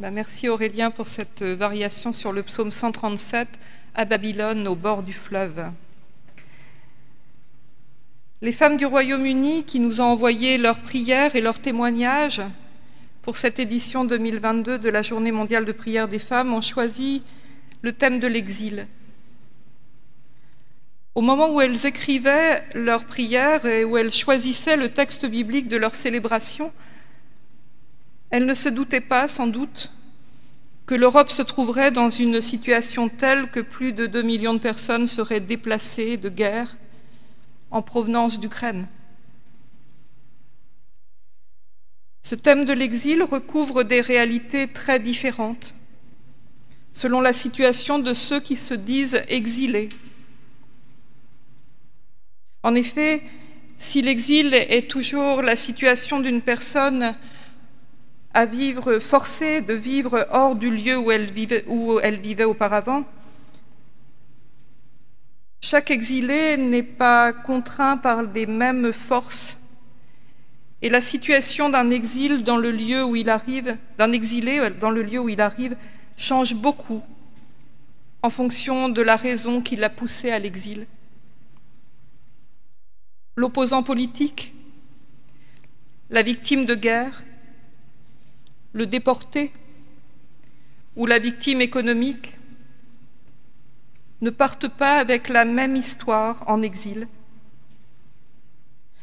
merci Aurélien pour cette variation sur le psaume 137 à Babylone au bord du fleuve. Les femmes du Royaume-Uni qui nous ont envoyé leurs prières et leurs témoignages pour cette édition 2022 de la Journée mondiale de prière des femmes ont choisi le thème de l'exil. Au moment où elles écrivaient leurs prières et où elles choisissaient le texte biblique de leur célébration, elles ne se doutaient pas, sans doute, que l'Europe se trouverait dans une situation telle que plus de 2 millions de personnes seraient déplacées de guerre en provenance d'Ukraine. Ce thème de l'exil recouvre des réalités très différentes selon la situation de ceux qui se disent exilés en effet, si l'exil est toujours la situation d'une personne à vivre, forcée de vivre hors du lieu où elle vivait, auparavant, chaque exilé n'est pas contraint par les mêmes forces. Et la situation d'un exil dans le lieu où il arrive, d'un exilé dans le lieu où il arrive, change beaucoup en fonction de la raison qui l'a poussé à l'exil l'opposant politique, la victime de guerre, le déporté ou la victime économique ne partent pas avec la même histoire en exil.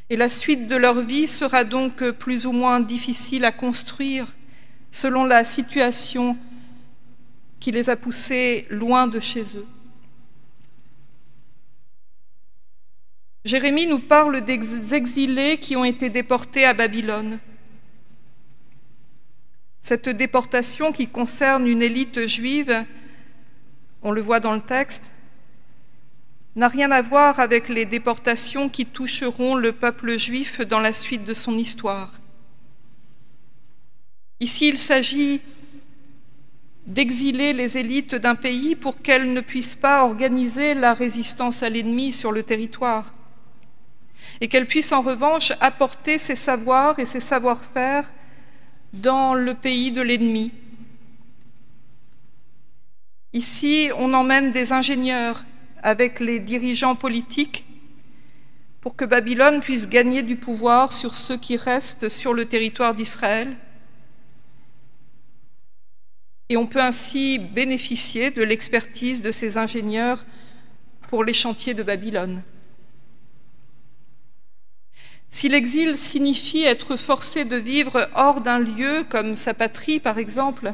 Et la suite de leur vie sera donc plus ou moins difficile à construire selon la situation qui les a poussés loin de chez eux. Jérémie nous parle des exilés qui ont été déportés à Babylone. Cette déportation qui concerne une élite juive, on le voit dans le texte, n'a rien à voir avec les déportations qui toucheront le peuple juif dans la suite de son histoire. Ici, il s'agit d'exiler les élites d'un pays pour qu'elles ne puissent pas organiser la résistance à l'ennemi sur le territoire et qu'elle puisse en revanche apporter ses savoirs et ses savoir-faire dans le pays de l'ennemi. Ici, on emmène des ingénieurs avec les dirigeants politiques pour que Babylone puisse gagner du pouvoir sur ceux qui restent sur le territoire d'Israël. Et on peut ainsi bénéficier de l'expertise de ces ingénieurs pour les chantiers de Babylone. Si l'exil signifie être forcé de vivre hors d'un lieu, comme sa patrie par exemple,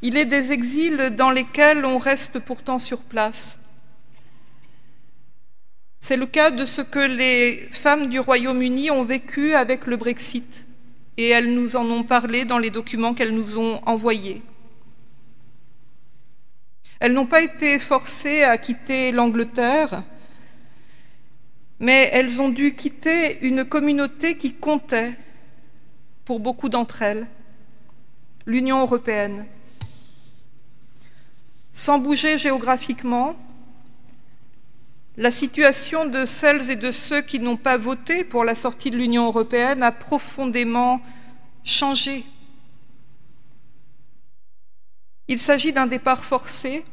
il est des exils dans lesquels on reste pourtant sur place. C'est le cas de ce que les femmes du Royaume-Uni ont vécu avec le Brexit, et elles nous en ont parlé dans les documents qu'elles nous ont envoyés. Elles n'ont pas été forcées à quitter l'Angleterre, mais elles ont dû quitter une communauté qui comptait pour beaucoup d'entre elles, l'Union européenne. Sans bouger géographiquement, la situation de celles et de ceux qui n'ont pas voté pour la sortie de l'Union européenne a profondément changé. Il s'agit d'un départ forcé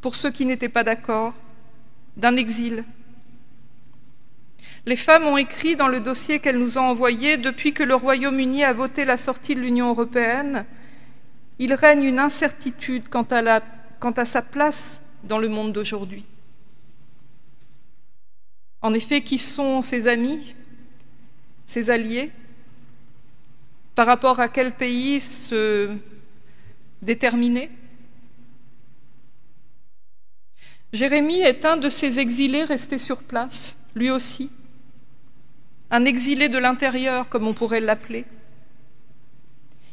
pour ceux qui n'étaient pas d'accord, d'un exil les femmes ont écrit dans le dossier qu'elles nous ont envoyé depuis que le Royaume-Uni a voté la sortie de l'Union européenne, il règne une incertitude quant à, sa place dans le monde d'aujourd'hui. En effet, qui sont ses amis, ses alliés? Par rapport à quel pays se déterminer? Jérémie est un de ces exilés restés sur place, lui aussi un exilé de l'intérieur, comme on pourrait l'appeler.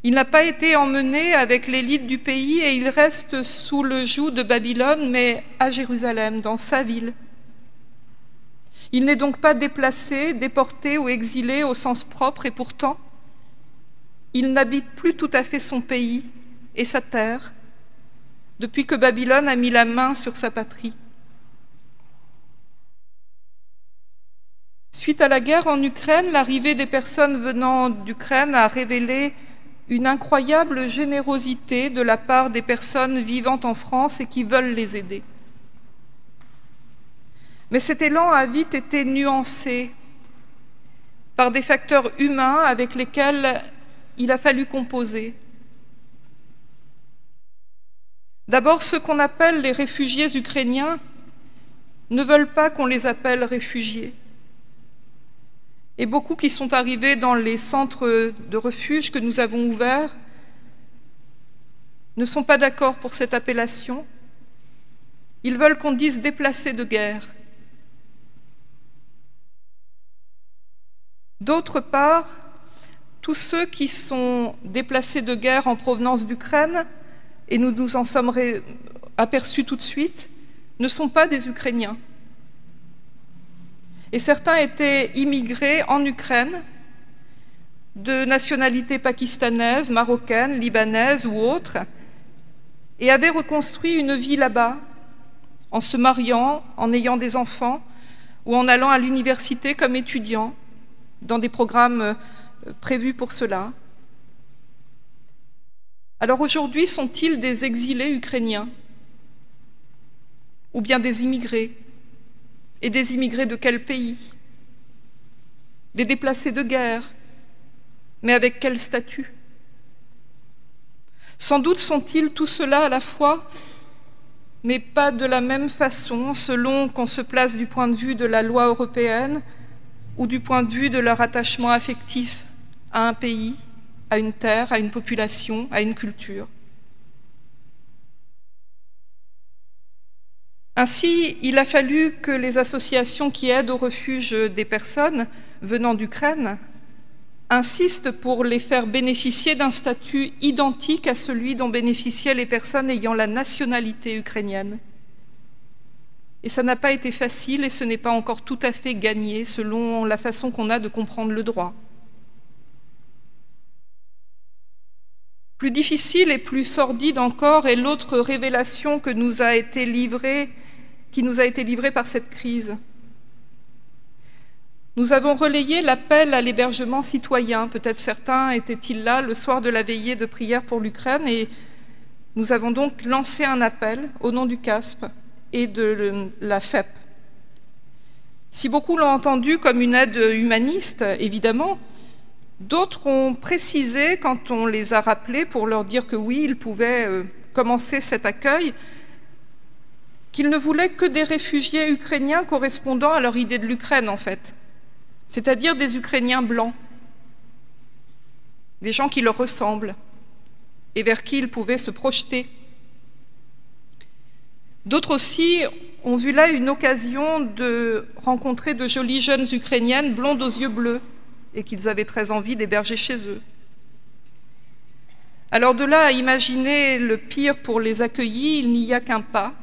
Il n'a pas été emmené avec l'élite du pays et il reste sous le joug de Babylone, mais à Jérusalem, dans sa ville. Il n'est donc pas déplacé, déporté ou exilé au sens propre, et pourtant, il n'habite plus tout à fait son pays et sa terre depuis que Babylone a mis la main sur sa patrie. Suite à la guerre en Ukraine, l'arrivée des personnes venant d'Ukraine a révélé une incroyable générosité de la part des personnes vivant en France et qui veulent les aider. Mais cet élan a vite été nuancé par des facteurs humains avec lesquels il a fallu composer. D'abord, ceux qu'on appelle les réfugiés ukrainiens ne veulent pas qu'on les appelle réfugiés. Et beaucoup qui sont arrivés dans les centres de refuge que nous avons ouverts ne sont pas d'accord pour cette appellation. Ils veulent qu'on dise déplacés de guerre. D'autre part, tous ceux qui sont déplacés de guerre en provenance d'Ukraine, et nous nous en sommes aperçus tout de suite, ne sont pas des Ukrainiens. Et certains étaient immigrés en Ukraine, de nationalité pakistanaise, marocaine, libanaise ou autre, et avaient reconstruit une vie là-bas, en se mariant, en ayant des enfants, ou en allant à l'université comme étudiants, dans des programmes euh, prévus pour cela. Alors aujourd'hui, sont-ils des exilés ukrainiens ou bien des immigrés? Et des immigrés de quel pays? Des déplacés de guerre, mais avec quel statut? Sans doute sont-ils tout cela à la fois, mais pas de la même façon selon qu'on se place du point de vue de la loi européenne ou du point de vue de leur attachement affectif à un pays, à une terre, à une population, à une culture. Ainsi, il a fallu que les associations qui aident au refuge des personnes venant d'Ukraine insistent pour les faire bénéficier d'un statut identique à celui dont bénéficiaient les personnes ayant la nationalité ukrainienne. Et ça n'a pas été facile et ce n'est pas encore tout à fait gagné selon la façon qu'on a de comprendre le droit. Plus difficile et plus sordide encore est l'autre révélation que nous a été livrée qui nous a été livré par cette crise. Nous avons relayé l'appel à l'hébergement citoyen. Peut-être certains étaient-ils là le soir de la veillée de prière pour l'Ukraine et nous avons donc lancé un appel au nom du CASP et de la FEP. Si beaucoup l'ont entendu comme une aide humaniste, évidemment, d'autres ont précisé quand on les a rappelés pour leur dire que oui, ils pouvaient euh, commencer cet accueil, qu'ils ne voulaient que des réfugiés ukrainiens correspondant à leur idée de l'Ukraine, en fait, c'est-à-dire des Ukrainiens blancs, des gens qui leur ressemblent et vers qui ils pouvaient se projeter. D'autres aussi ont vu là une occasion de rencontrer de jolies jeunes Ukrainiennes blondes aux yeux bleus et qu'ils avaient très envie d'héberger chez eux. Alors de là à imaginer le pire pour les accueillis, il n'y a qu'un pas,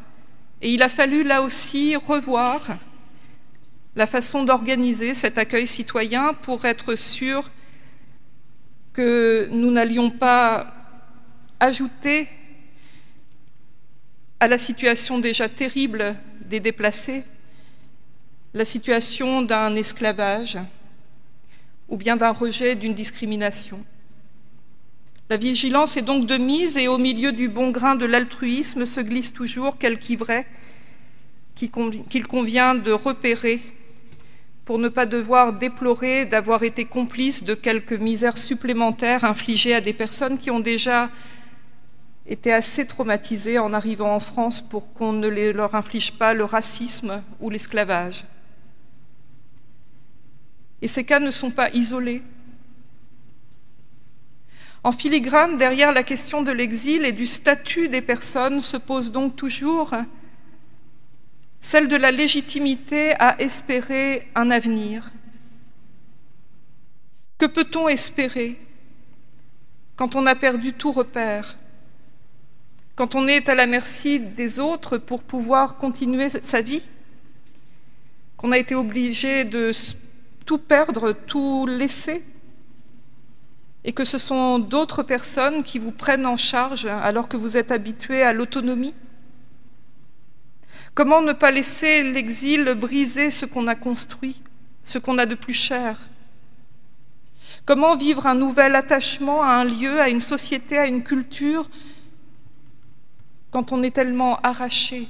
et il a fallu là aussi revoir la façon d'organiser cet accueil citoyen pour être sûr que nous n'allions pas ajouter à la situation déjà terrible des déplacés la situation d'un esclavage ou bien d'un rejet, d'une discrimination. La vigilance est donc de mise et au milieu du bon grain de l'altruisme se glisse toujours quelque ivraie qu'il convient de repérer pour ne pas devoir déplorer d'avoir été complice de quelques misères supplémentaires infligées à des personnes qui ont déjà été assez traumatisées en arrivant en France pour qu'on ne leur inflige pas le racisme ou l'esclavage. Et ces cas ne sont pas isolés. En filigrane, derrière la question de l'exil et du statut des personnes se pose donc toujours celle de la légitimité à espérer un avenir. Que peut-on espérer quand on a perdu tout repère, quand on est à la merci des autres pour pouvoir continuer sa vie, qu'on a été obligé de tout perdre, tout laisser? Et que ce sont d'autres personnes qui vous prennent en charge alors que vous êtes habitué à l'autonomie? Comment ne pas laisser l'exil briser ce qu'on a construit, ce qu'on a de plus cher? Comment vivre un nouvel attachement à un lieu, à une société, à une culture, quand on est tellement arraché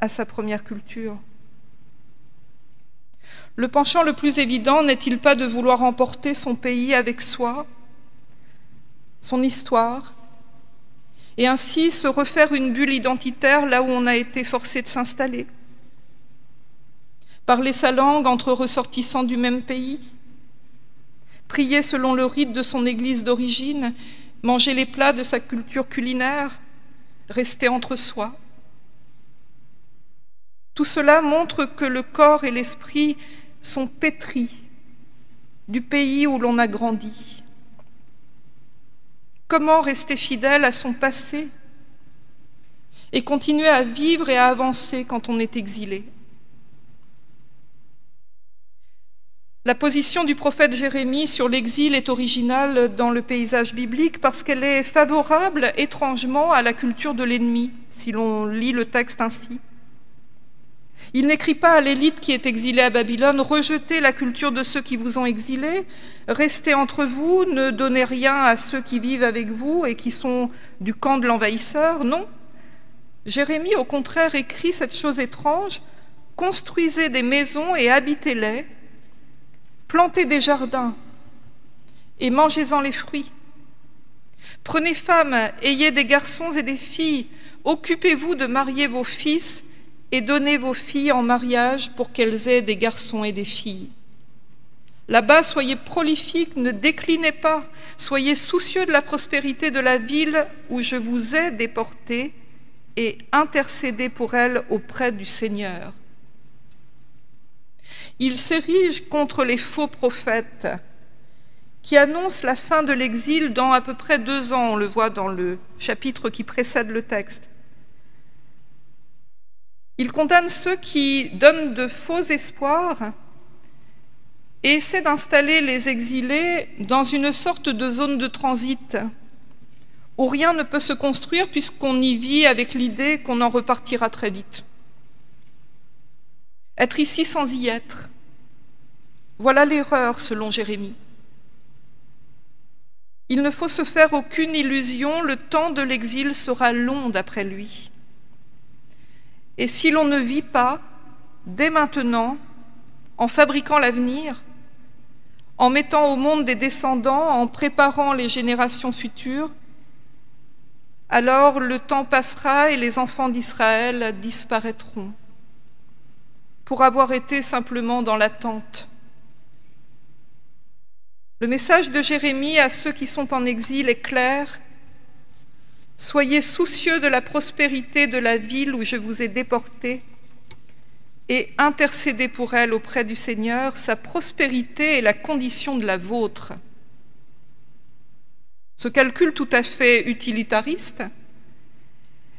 à sa première culture? Le penchant le plus évident n'est-il pas de vouloir emporter son pays avec soi, son histoire, et ainsi se refaire une bulle identitaire là où on a été forcé de s'installer Parler sa langue entre ressortissants du même pays prier selon le rite de son église d'origine, manger les plats de sa culture culinaire, rester entre soi. Tout cela montre que le corps et l'esprit sont pétris du pays où l'on a grandi. Comment rester fidèle à son passé et continuer à vivre et à avancer quand on est exilé? La position du prophète Jérémie sur l'exil est originale dans le paysage biblique parce qu'elle est favorable étrangement à la culture de l'ennemi, si l'on lit le texte ainsi. Il n'écrit pas à l'élite qui est exilée à Babylone, rejetez la culture de ceux qui vous ont exilés, restez entre vous, ne donnez rien à ceux qui vivent avec vous et qui sont du camp de l'envahisseur. Non. Jérémie, au contraire, écrit cette chose étrange, construisez des maisons et habitez-les, plantez des jardins et mangez-en les fruits. Prenez femme, ayez des garçons et des filles, occupez-vous de marier vos fils et donnez vos filles en mariage pour qu'elles aient des garçons et des filles. Là-bas, soyez prolifiques, ne déclinez pas, soyez soucieux de la prospérité de la ville où je vous ai déportés et intercédez pour elle auprès du Seigneur. Il s'érige contre les faux prophètes qui annoncent la fin de l'exil dans à peu près deux ans, on le voit dans le chapitre qui précède le texte. Il condamne ceux qui donnent de faux espoirs et essaie d'installer les exilés dans une sorte de zone de transit où rien ne peut se construire puisqu'on y vit avec l'idée qu'on en repartira très vite. Être ici sans y être. Voilà l'erreur selon Jérémie. Il ne faut se faire aucune illusion, le temps de l'exil sera long d'après lui. Et si l'on ne vit pas, dès maintenant, en fabriquant l'avenir, en mettant au monde des descendants, en préparant les générations futures, alors le temps passera et les enfants d'Israël disparaîtront pour avoir été simplement dans l'attente. Le message de Jérémie à ceux qui sont en exil est clair. Soyez soucieux de la prospérité de la ville où je vous ai déportés et intercédez pour elle auprès du Seigneur. Sa prospérité est la condition de la vôtre. Ce calcul tout à fait utilitariste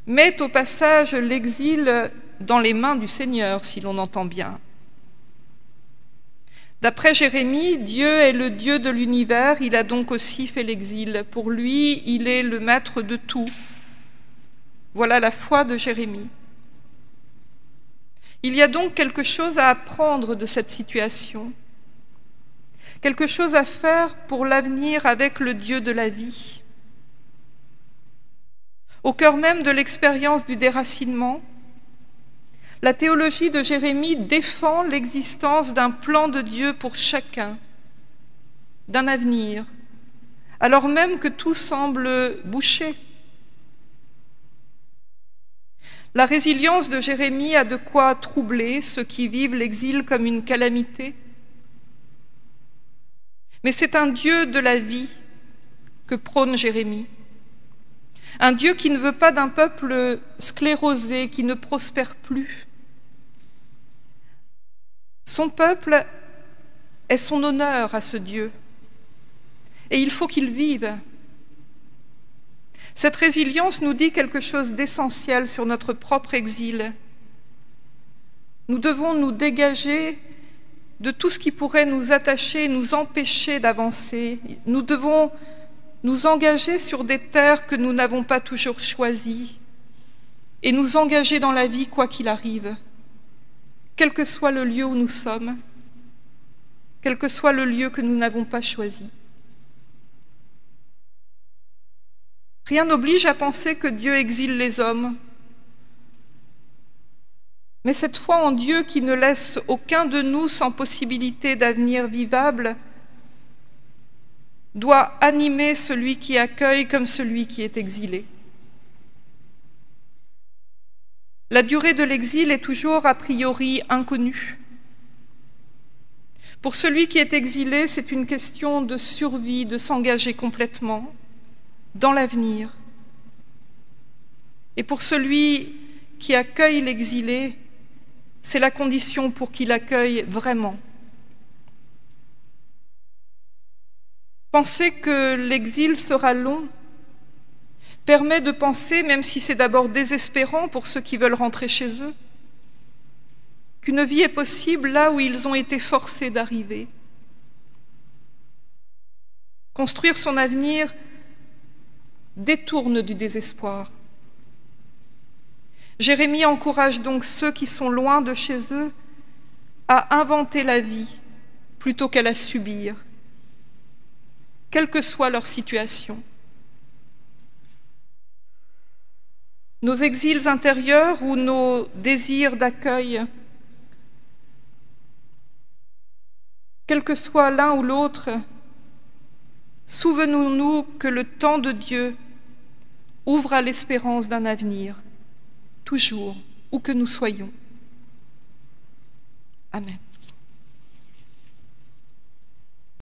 met au passage l'exil dans les mains du Seigneur, si l'on entend bien. D'après Jérémie, Dieu est le Dieu de l'univers, il a donc aussi fait l'exil. Pour lui, il est le maître de tout. Voilà la foi de Jérémie. Il y a donc quelque chose à apprendre de cette situation, quelque chose à faire pour l'avenir avec le Dieu de la vie. Au cœur même de l'expérience du déracinement, la théologie de Jérémie défend l'existence d'un plan de Dieu pour chacun, d'un avenir, alors même que tout semble bouché. La résilience de Jérémie a de quoi troubler ceux qui vivent l'exil comme une calamité. Mais c'est un Dieu de la vie que prône Jérémie. Un Dieu qui ne veut pas d'un peuple sclérosé, qui ne prospère plus, son peuple est son honneur à ce Dieu. Et il faut qu'il vive. Cette résilience nous dit quelque chose d'essentiel sur notre propre exil. Nous devons nous dégager de tout ce qui pourrait nous attacher, nous empêcher d'avancer. Nous devons nous engager sur des terres que nous n'avons pas toujours choisies et nous engager dans la vie quoi qu'il arrive quel que soit le lieu où nous sommes. quel que soit le lieu que nous n'avons pas choisi. Rien n'oblige à penser que Dieu exile les hommes, mais cette foi en Dieu qui ne laisse aucun de nous sans possibilité d'avenir vivable doit animer celui qui accueille comme celui qui est exilé. La durée de l'exil est toujours a priori inconnue. Pour celui qui est exilé, c'est une question de survie, de s'engager complètement dans l'avenir. Et pour celui qui accueille l'exilé, c'est la condition pour qu'il accueille vraiment. Penser que l'exil sera long permet de penser, même si c'est d'abord désespérant pour ceux qui veulent rentrer chez eux, qu'une vie est possible là où ils ont été forcés d'arriver. Construire son avenir détourne du désespoir. Jérémie encourage donc ceux qui sont loin de chez eux à inventer la vie plutôt qu'à la subir, quelle que soit leur situation. Nos exils intérieurs ou nos désirs d'accueil, quel que soit l'un ou l'autre, souvenons-nous que le temps de Dieu ouvre à l'espérance d'un avenir toujours, où que nous soyons. Amen.